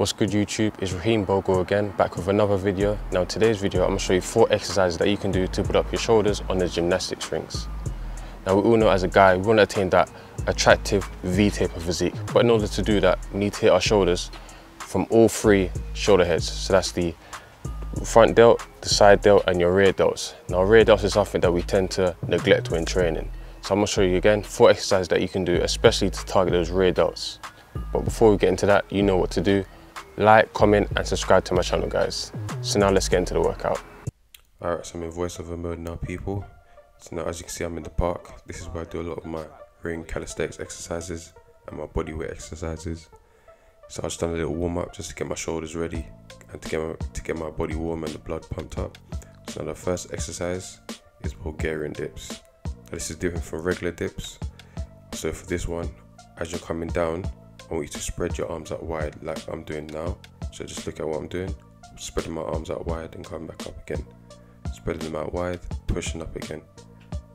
What's good YouTube, it's Raheem Bogle again, back with another video. Now today's video, I'm gonna show you four exercises that you can do to put up your shoulders on the gymnastics rings. Now we all know as a guy, we wanna attain that attractive V-taper physique. But in order to do that, we need to hit our shoulders from all three shoulder heads. So that's the front delt, the side delt, and your rear delts. Now rear delts is something that we tend to neglect when training. So I'm gonna show you again, four exercises that you can do, especially to target those rear delts. But before we get into that, you know what to do like, comment and subscribe to my channel guys. So now let's get into the workout. Alright, so I'm in voiceover mode now people. So now as you can see I'm in the park. This is where I do a lot of my ring calisthenics exercises and my body weight exercises. So I've just done a little warm up just to get my shoulders ready and to get my, to get my body warm and the blood pumped up. So now the first exercise is Bulgarian dips. Now this is different from regular dips. So for this one, as you're coming down, I want you to spread your arms out wide like I'm doing now. So just look at what I'm doing. Spreading my arms out wide and coming back up again. Spreading them out wide, pushing up again.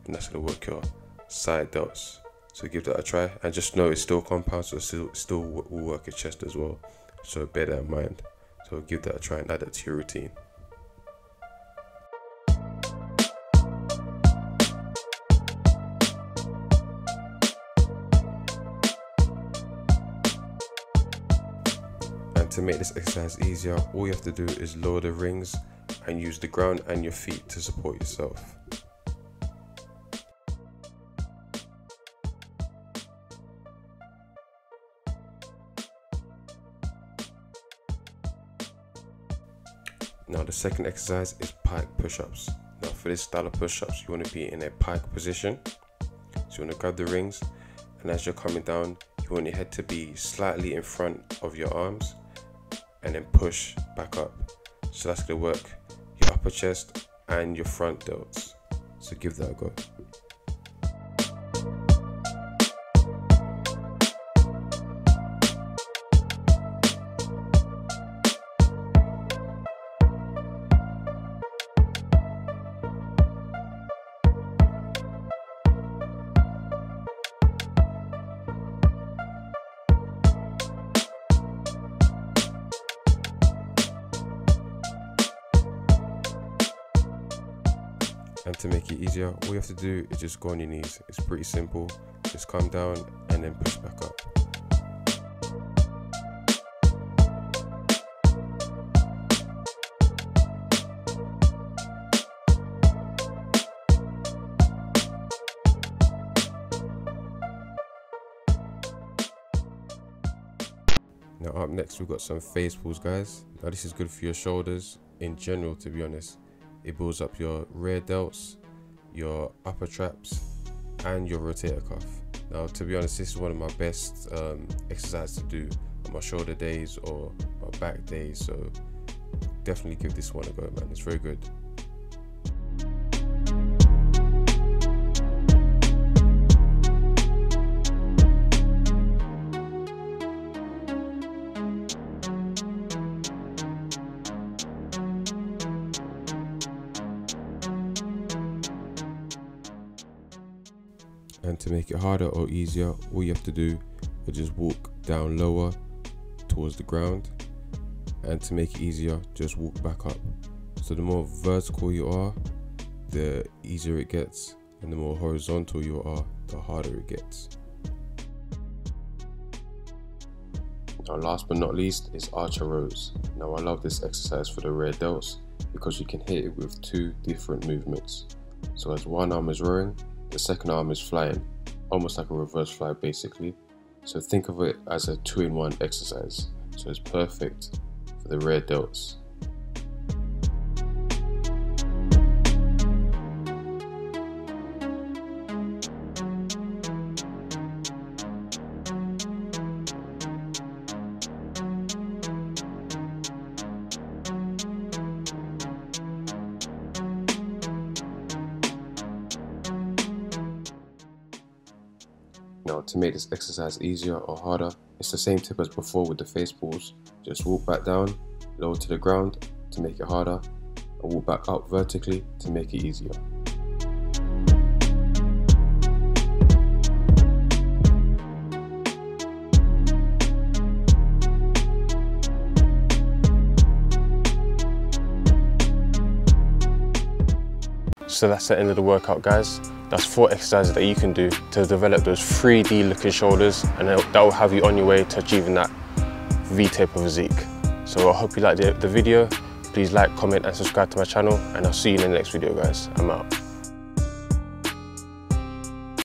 And that's gonna work your side delts. So give that a try and just know it's still compound, so still still will work your chest as well. So bear that in mind. So give that a try and add that to your routine. To make this exercise easier, all you have to do is lower the rings and use the ground and your feet to support yourself. Now the second exercise is pike push-ups. Now for this style of push-ups, you want to be in a pike position. So you want to grab the rings and as you're coming down, you want your head to be slightly in front of your arms and then push back up. So that's gonna work your upper chest and your front delts. So give that a go. And to make it easier, all you have to do is just go on your knees. It's pretty simple. Just come down and then push back up. Now up next we've got some face pulls guys. Now this is good for your shoulders in general to be honest. It builds up your rear delts, your upper traps, and your rotator cuff. Now, to be honest, this is one of my best um, exercises to do on my shoulder days or my back days. So definitely give this one a go, man. It's very good. And to make it harder or easier all you have to do is just walk down lower towards the ground. And to make it easier just walk back up. So the more vertical you are the easier it gets. And the more horizontal you are the harder it gets. Now last but not least is archer rows. Now i love this exercise for the rear delts because you can hit it with two different movements. So as one arm is rowing the second arm is flying, almost like a reverse fly basically. So think of it as a two-in-one exercise. So it's perfect for the rear delts. Now know, to make this exercise easier or harder, it's the same tip as before with the face pulls. Just walk back down, lower to the ground to make it harder, and walk back up vertically to make it easier. So that's the end of the workout guys. That's four exercises that you can do to develop those 3D looking shoulders and that will have you on your way to achieving that V-taper physique. So I hope you liked the, the video. Please like, comment and subscribe to my channel and I'll see you in the next video guys. I'm out.